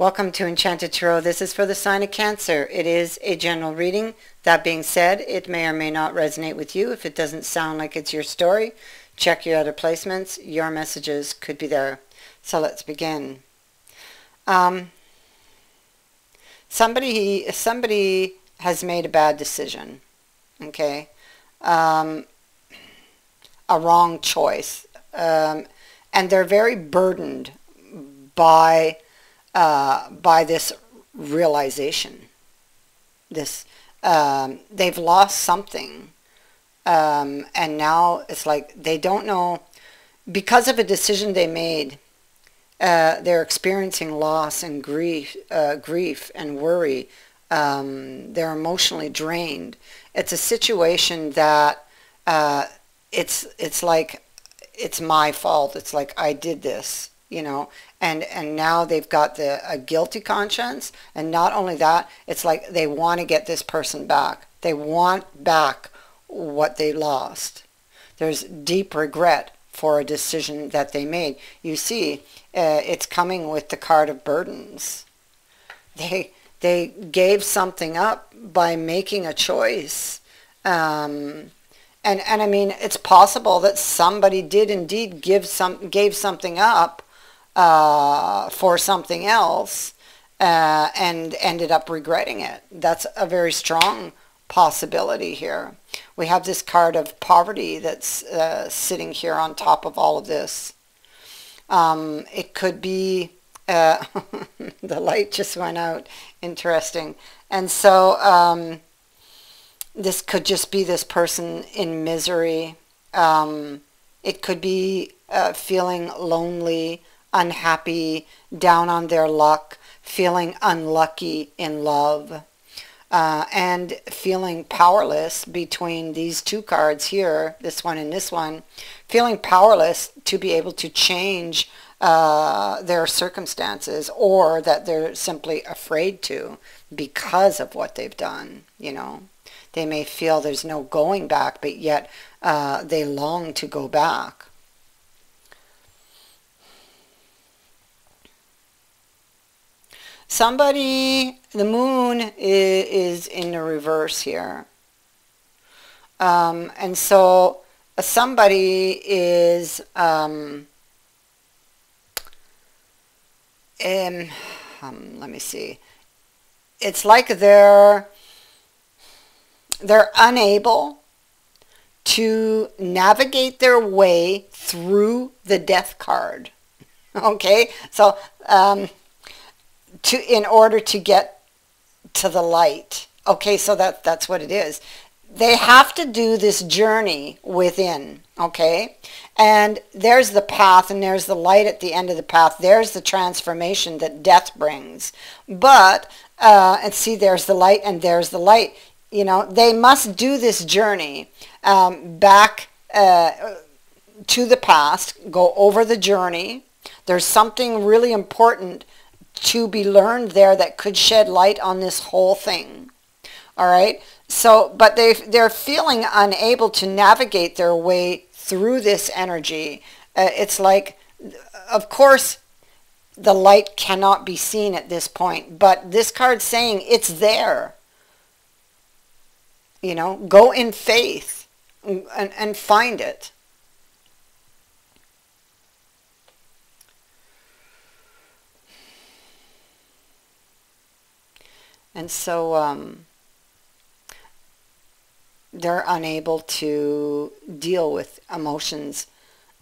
Welcome to Enchanted Tarot. This is for the sign of Cancer. It is a general reading. That being said, it may or may not resonate with you. If it doesn't sound like it's your story, check your other placements. Your messages could be there. So let's begin. Um, somebody, somebody has made a bad decision. Okay, um, a wrong choice, um, and they're very burdened by uh, by this realization. This um, they've lost something, um, and now it's like they don't know because of a decision they made. Uh, they're experiencing loss and grief, uh, grief and worry. Um, they're emotionally drained. It's a situation that uh, it's it's like it's my fault. It's like I did this, you know, and and now they've got the a guilty conscience. And not only that it's like they want to get this person back. They want back what they lost. There's deep regret for a decision that they made. You see uh, it's coming with the card of burdens. They they gave something up by making a choice. Um, and and I mean it's possible that somebody did indeed give some gave something up uh, for something else uh, and ended up regretting it. That's a very strong possibility here. We have this card of poverty that's uh, sitting here on top of all of this. Um, it could be, uh, the light just went out, interesting. And so um, this could just be this person in misery. Um, it could be uh, feeling lonely, unhappy, down on their luck, feeling unlucky in love, uh, and feeling powerless between these two cards here, this one and this one, feeling powerless to be able to change uh, their circumstances or that they're simply afraid to because of what they've done, you know. They may feel there's no going back, but yet uh, they long to go back. Somebody, the moon is, in the reverse here. Um, and so somebody is um, in, um, let me see. It's like they're they're unable to navigate their way through the death card. Okay, so um, to in order to get to the light. Okay, so that that's what it is. They have to do this journey within, okay? And there's the path and there's the light at the end of the path. There's the transformation that death brings. But, uh, and see, there's the light and there's the light. You know, they must do this journey um, back uh, to the past, go over the journey. There's something really important to be learned there that could shed light on this whole thing. All right. So, but they they're feeling unable to navigate their way through this energy. Uh, it's like, of course, the light cannot be seen at this point, but this card's saying it's there. You know, go in faith and, and find it. And so um, they're unable to deal with emotions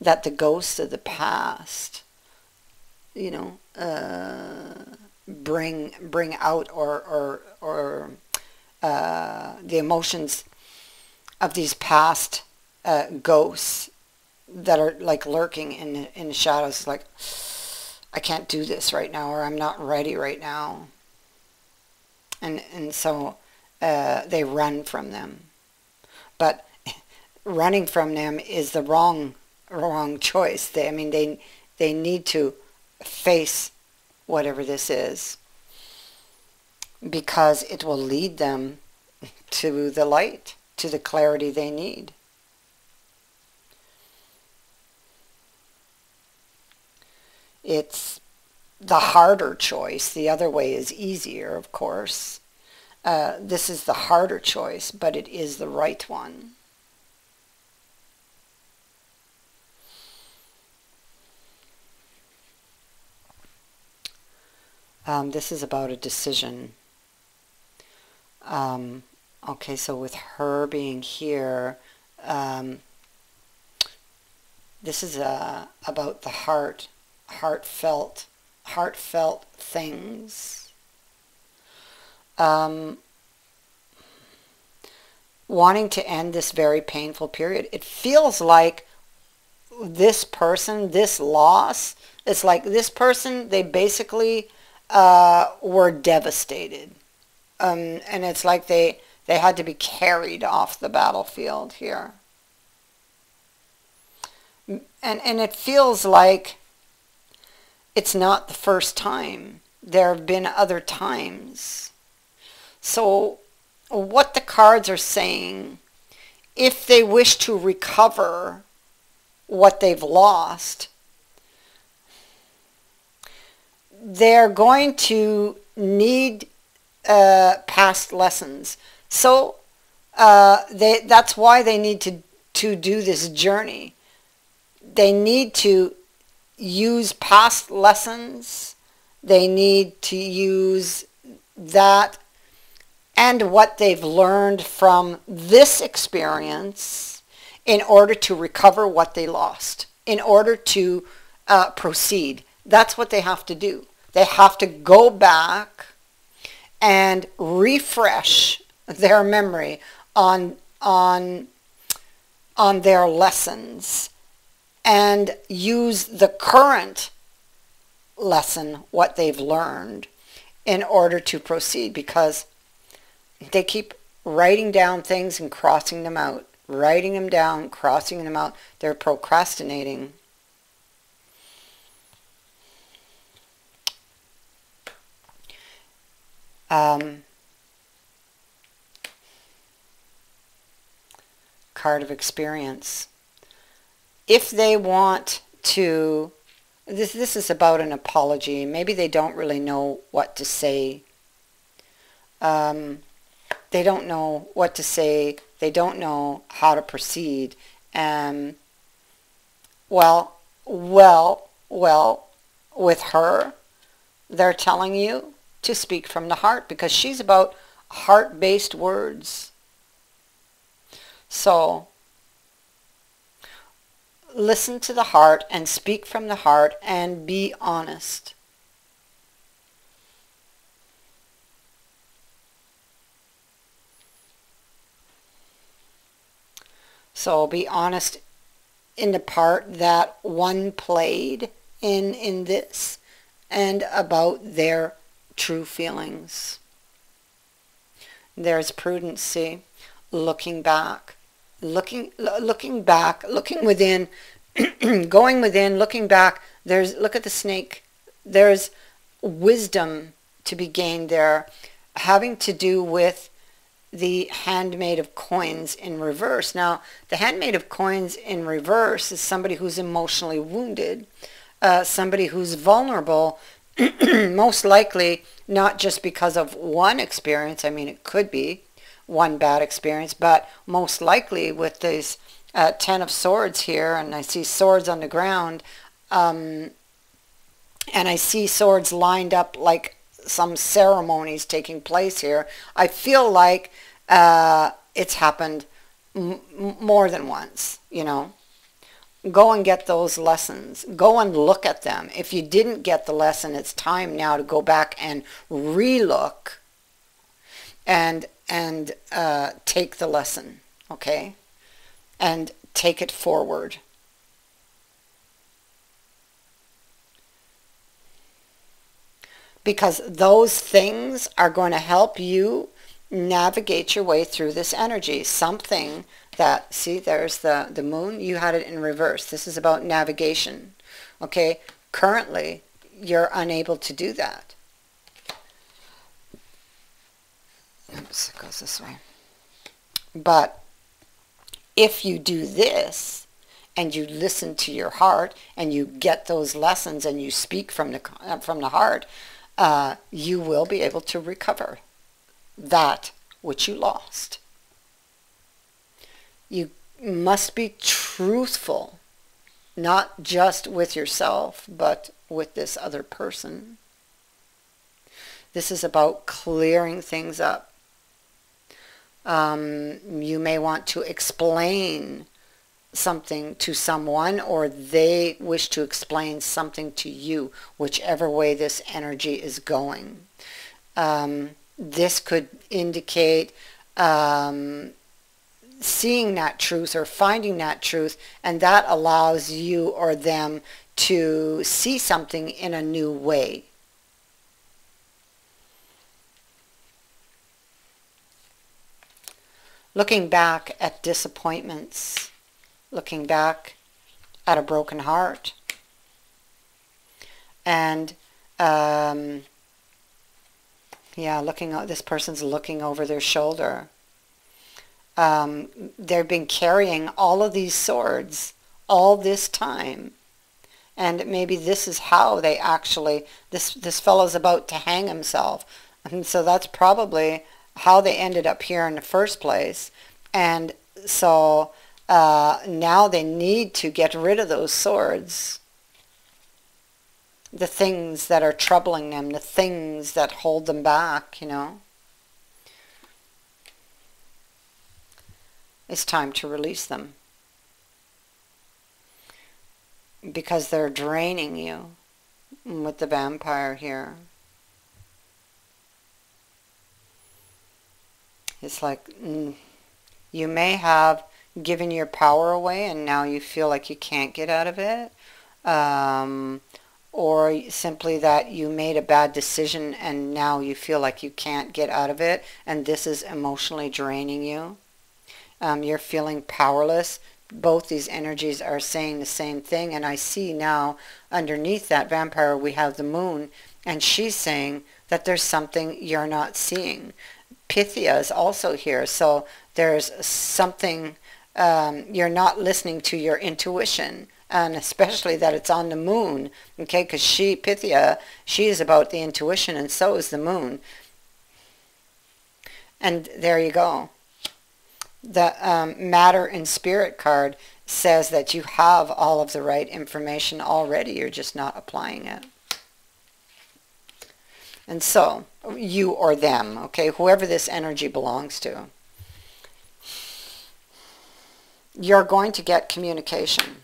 that the ghosts of the past, you know, uh, bring bring out or or or uh, the emotions of these past uh, ghosts that are like lurking in in the shadows. Like I can't do this right now, or I'm not ready right now and and so uh, they run from them. But running from them is the wrong wrong choice. They, I mean, they they need to face whatever this is because it will lead them to the light, to the clarity they need. It's the harder choice. The other way is easier, of course. Uh, this is the harder choice, but it is the right one. Um, this is about a decision. Um, okay, so with her being here, um, this is uh, about the heart, heartfelt, heartfelt things. Um, wanting to end this very painful period. It feels like this person, this loss, it's like this person, they basically uh, were devastated. Um, and it's like they, they had to be carried off the battlefield here. And, and it feels like it's not the first time. There have been other times. So what the cards are saying, if they wish to recover what they've lost, they're going to need uh, past lessons. So uh, they, that's why they need to, to do this journey. They need to use past lessons. They need to use that and what they've learned from this experience in order to recover what they lost, in order to uh, proceed. That's what they have to do. They have to go back and refresh their memory on, on, on their lessons and use the current lesson, what they've learned, in order to proceed because they keep writing down things and crossing them out. Writing them down, crossing them out. They're procrastinating. Um, card of experience. If they want to, this, this is about an apology. Maybe they don't really know what to say. Um, they don't know what to say. They don't know how to proceed. Um, well, well, well, with her, they're telling you to speak from the heart because she's about heart-based words. So listen to the heart and speak from the heart and be honest. So be honest in the part that one played in in this and about their true feelings. There's prudency, looking back, looking looking back, looking within, going within, looking back. There's look at the snake. There's wisdom to be gained there, having to do with the handmaid of coins in reverse. Now, the handmaid of coins in reverse is somebody who's emotionally wounded, uh, somebody who's vulnerable, most likely not just because of one experience. I mean, it could be one bad experience, but most likely with these uh, Ten of Swords here, and I see swords on the ground, um, and I see swords lined up like some ceremonies taking place here, I feel like uh, it's happened more than once, you know. Go and get those lessons. Go and look at them. If you didn't get the lesson, it's time now to go back and relook and and uh, take the lesson, okay? And take it forward. because those things are going to help you navigate your way through this energy. Something that, see, there's the, the moon. You had it in reverse. This is about navigation. Okay, currently, you're unable to do that. Oops, it goes this way. But if you do this, and you listen to your heart and you get those lessons and you speak from the, from the heart, uh, you will be able to recover that which you lost. You must be truthful, not just with yourself, but with this other person. This is about clearing things up. Um, you may want to explain something to someone or they wish to explain something to you, whichever way this energy is going. Um, this could indicate um, seeing that truth or finding that truth and that allows you or them to see something in a new way. Looking back at disappointments, looking back at a broken heart, and um, yeah, looking this person's looking over their shoulder. Um, they've been carrying all of these swords all this time. And maybe this is how they actually, this, this fellow's about to hang himself. And so that's probably how they ended up here in the first place. And so uh, now they need to get rid of those swords the things that are troubling them, the things that hold them back, you know. It's time to release them. Because they're draining you with the vampire here. It's like mm, you may have given your power away and now you feel like you can't get out of it. Um, or simply that you made a bad decision and now you feel like you can't get out of it and this is emotionally draining you. Um, you're feeling powerless. Both these energies are saying the same thing and I see now underneath that vampire we have the moon and she's saying that there's something you're not seeing. Pythia is also here so there's something um, you're not listening to your intuition and especially that it's on the moon, okay, because she, Pythia, she is about the intuition, and so is the moon. And there you go. The um, matter and spirit card says that you have all of the right information already, you're just not applying it. And so, you or them, okay, whoever this energy belongs to, you're going to get communication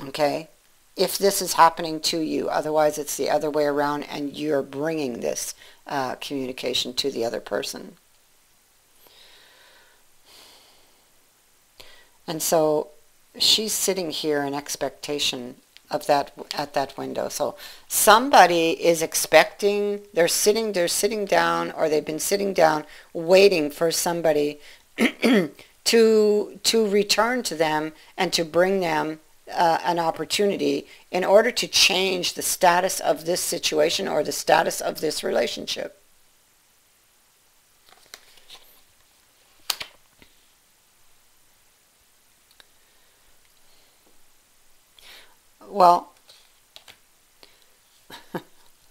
okay? If this is happening to you, otherwise it's the other way around and you're bringing this uh, communication to the other person. And so she's sitting here in expectation of that at that window. So somebody is expecting, they're sitting, they're sitting down or they've been sitting down waiting for somebody to to return to them and to bring them uh, an opportunity in order to change the status of this situation or the status of this relationship. Well,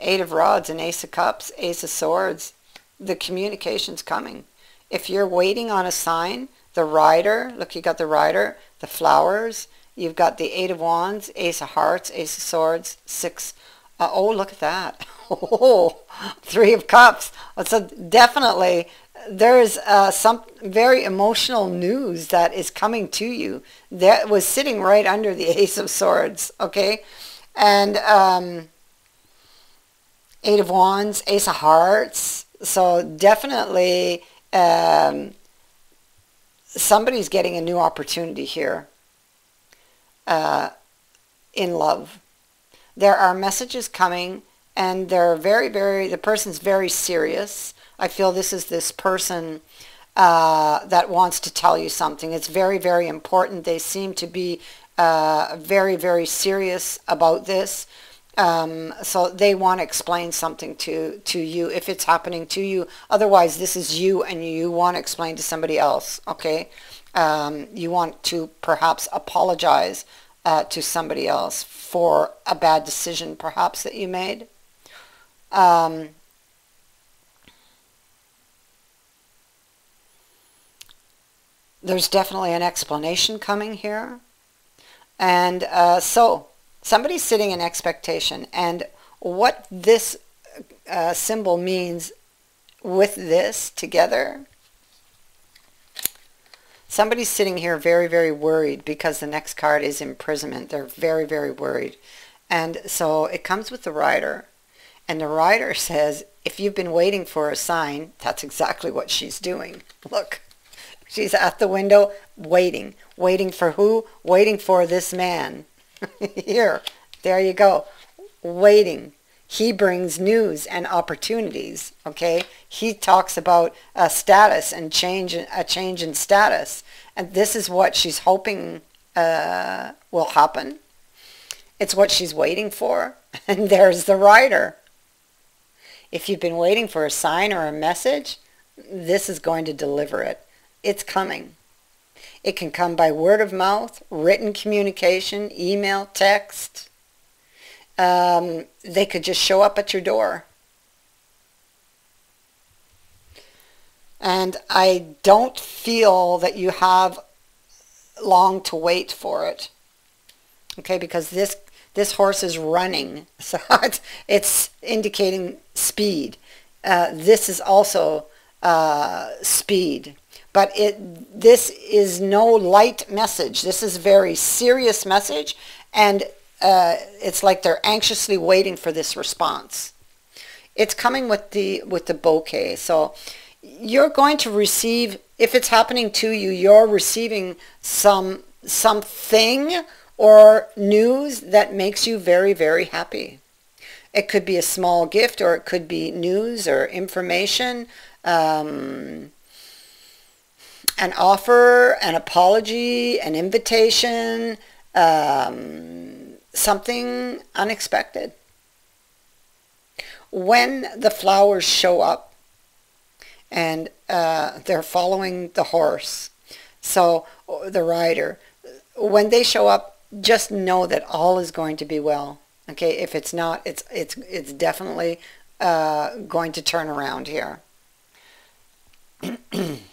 Eight of Rods and Ace of Cups, Ace of Swords, the communication's coming. If you're waiting on a sign, the rider, look, you got the rider, the flowers, You've got the Eight of Wands, Ace of Hearts, Ace of Swords, Six. Uh, oh, look at that. Oh, Three of Cups. So definitely there is uh, some very emotional news that is coming to you. That was sitting right under the Ace of Swords, okay? And um, Eight of Wands, Ace of Hearts. So definitely um, somebody's getting a new opportunity here uh, in love. There are messages coming and they're very, very, the person's very serious. I feel this is this person uh, that wants to tell you something. It's very, very important. They seem to be uh, very, very serious about this. Um, so they want to explain something to, to you if it's happening to you. Otherwise, this is you and you want to explain to somebody else, okay? Um, you want to perhaps apologize uh, to somebody else for a bad decision perhaps that you made. Um, there's definitely an explanation coming here. And uh, so somebody's sitting in expectation. And what this uh, symbol means with this together, somebody's sitting here very, very worried because the next card is imprisonment. They're very, very worried. And so it comes with the rider. And the rider says, if you've been waiting for a sign, that's exactly what she's doing. Look, she's at the window waiting. Waiting for who? Waiting for this man. here, there you go. Waiting he brings news and opportunities okay he talks about a status and change a change in status and this is what she's hoping uh, will happen it's what she's waiting for and there's the rider if you've been waiting for a sign or a message this is going to deliver it it's coming it can come by word of mouth written communication email text um, they could just show up at your door. And I don't feel that you have long to wait for it. Okay, because this this horse is running, so it's, it's indicating speed. Uh, this is also uh, speed, but it this is no light message. This is a very serious message, and uh, it's like they're anxiously waiting for this response. It's coming with the with the bouquet. So you're going to receive if it's happening to you, you're receiving some something or news that makes you very very happy. It could be a small gift or it could be news or information. Um, an offer, an apology, an invitation, um, something unexpected. When the flowers show up and uh, they're following the horse, so the rider, when they show up, just know that all is going to be well. Okay, if it's not, it's it's it's definitely uh, going to turn around here.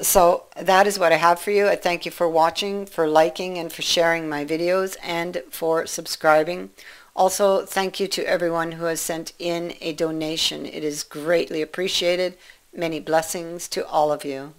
So that is what I have for you. I thank you for watching, for liking, and for sharing my videos, and for subscribing. Also, thank you to everyone who has sent in a donation. It is greatly appreciated. Many blessings to all of you.